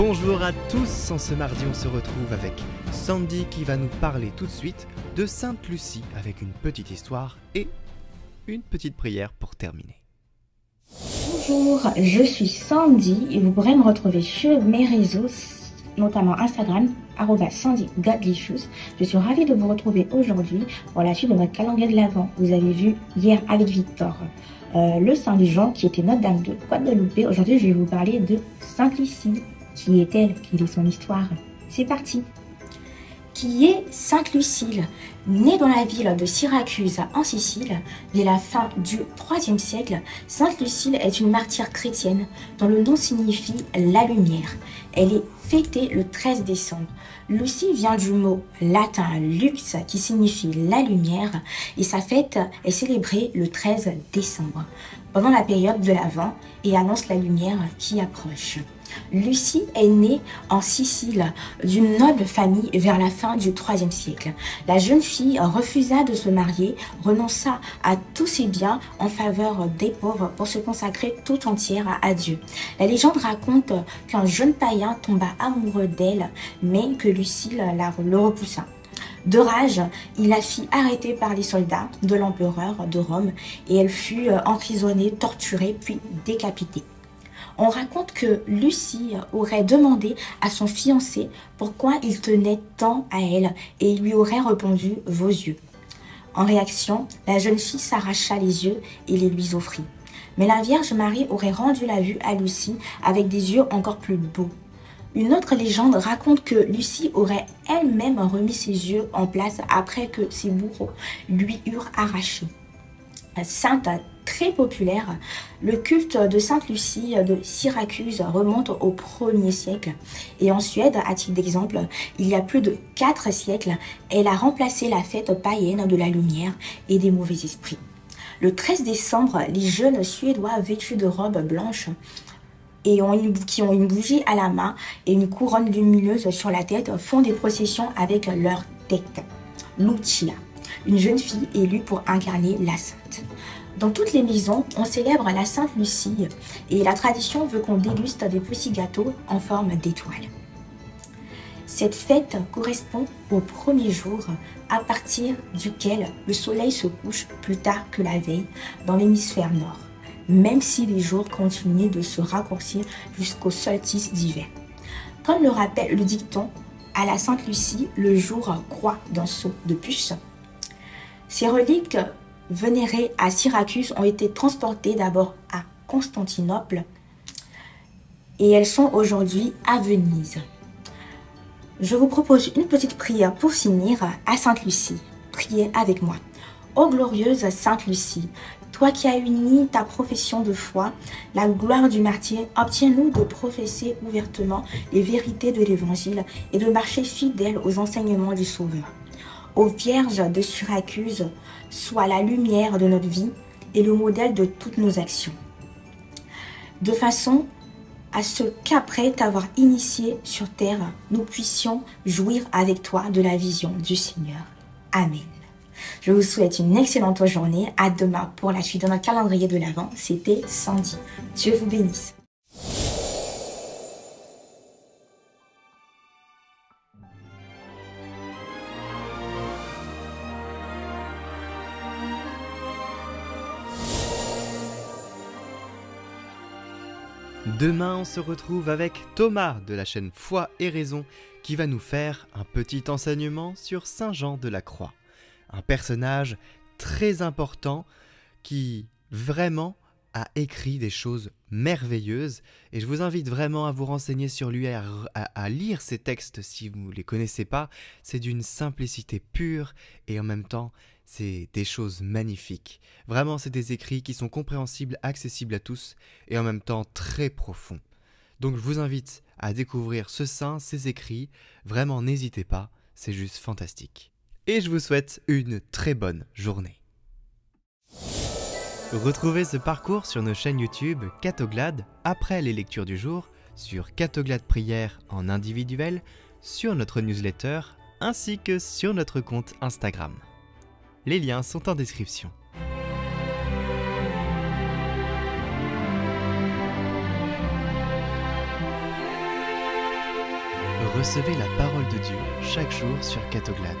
Bonjour à tous, en ce mardi on se retrouve avec Sandy qui va nous parler tout de suite de Sainte Lucie avec une petite histoire et une petite prière pour terminer. Bonjour, je suis Sandy et vous pourrez me retrouver sur mes réseaux, notamment Instagram, SandyGodlyShoes. Je suis ravie de vous retrouver aujourd'hui pour la suite de notre calendrier de l'Avent. Vous avez vu hier avec Victor euh, le Saint Jean qui était Notre-Dame de Guadeloupe. Aujourd'hui, je vais vous parler de Sainte Lucie. Qui est-elle Quelle est son histoire C'est parti qui est Sainte Lucile, née dans la ville de Syracuse en Sicile dès la fin du IIIe siècle. Sainte Lucile est une martyre chrétienne dont le nom signifie la lumière. Elle est fêtée le 13 décembre. Lucie vient du mot latin lux qui signifie la lumière et sa fête est célébrée le 13 décembre pendant la période de l'Avent et annonce la lumière qui approche. Lucie est née en Sicile d'une noble famille vers la fin du IIIe siècle. La jeune fille refusa de se marier, renonça à tous ses biens en faveur des pauvres pour se consacrer tout entière à Dieu. La légende raconte qu'un jeune païen tomba amoureux d'elle, mais que Lucie le repoussa. De rage, il la fit arrêter par les soldats de l'empereur de Rome et elle fut emprisonnée, torturée puis décapitée on raconte que Lucie aurait demandé à son fiancé pourquoi il tenait tant à elle et il lui aurait répondu vos yeux. En réaction, la jeune fille s'arracha les yeux et les lui offrit. Mais la Vierge Marie aurait rendu la vue à Lucie avec des yeux encore plus beaux. Une autre légende raconte que Lucie aurait elle-même remis ses yeux en place après que ses bourreaux lui eurent arraché. Sainte très populaire. Le culte de Sainte Lucie de Syracuse remonte au 1er siècle. Et en Suède, à titre d'exemple, il y a plus de 4 siècles, elle a remplacé la fête païenne de la lumière et des mauvais esprits. Le 13 décembre, les jeunes Suédois vêtus de robes blanches et ont qui ont une bougie à la main et une couronne lumineuse sur la tête font des processions avec leur tête. Lucia, une jeune fille élue pour incarner la sainte. Dans toutes les maisons, on célèbre la Sainte Lucie et la tradition veut qu'on déguste des petits gâteaux en forme d'étoiles. Cette fête correspond au premier jour à partir duquel le soleil se couche plus tard que la veille dans l'hémisphère nord, même si les jours continuent de se raccourcir jusqu'au solstice d'hiver. Comme le rappelle le dicton, à la Sainte Lucie, le jour croît d'un saut de puce. Ces reliques vénérées à Syracuse ont été transportées d'abord à Constantinople et elles sont aujourd'hui à Venise. Je vous propose une petite prière pour finir à Sainte Lucie. Priez avec moi. Ô glorieuse Sainte Lucie, toi qui as uni ta profession de foi, la gloire du martyr, obtiens-nous de professer ouvertement les vérités de l'Évangile et de marcher fidèle aux enseignements du Sauveur aux vierges de Syracuse soit la lumière de notre vie et le modèle de toutes nos actions. De façon à ce qu'après t'avoir initié sur terre, nous puissions jouir avec toi de la vision du Seigneur. Amen. Je vous souhaite une excellente journée. À demain pour la suite de notre calendrier de l'Avent. C'était Sandy. Dieu vous bénisse. Demain, on se retrouve avec Thomas de la chaîne Foi et Raison qui va nous faire un petit enseignement sur Saint Jean de la Croix. Un personnage très important qui vraiment a écrit des choses merveilleuses et je vous invite vraiment à vous renseigner sur lui, à, à lire ses textes si vous ne les connaissez pas. C'est d'une simplicité pure et en même temps c'est des choses magnifiques. Vraiment, c'est des écrits qui sont compréhensibles, accessibles à tous et en même temps très profonds. Donc je vous invite à découvrir ce saint, ses écrits. Vraiment, n'hésitez pas, c'est juste fantastique. Et je vous souhaite une très bonne journée. Retrouvez ce parcours sur nos chaînes YouTube Catoglade après les lectures du jour, sur Catoglade Prière en individuel, sur notre newsletter ainsi que sur notre compte Instagram. Les liens sont en description. Recevez la parole de Dieu chaque jour sur Catoglade.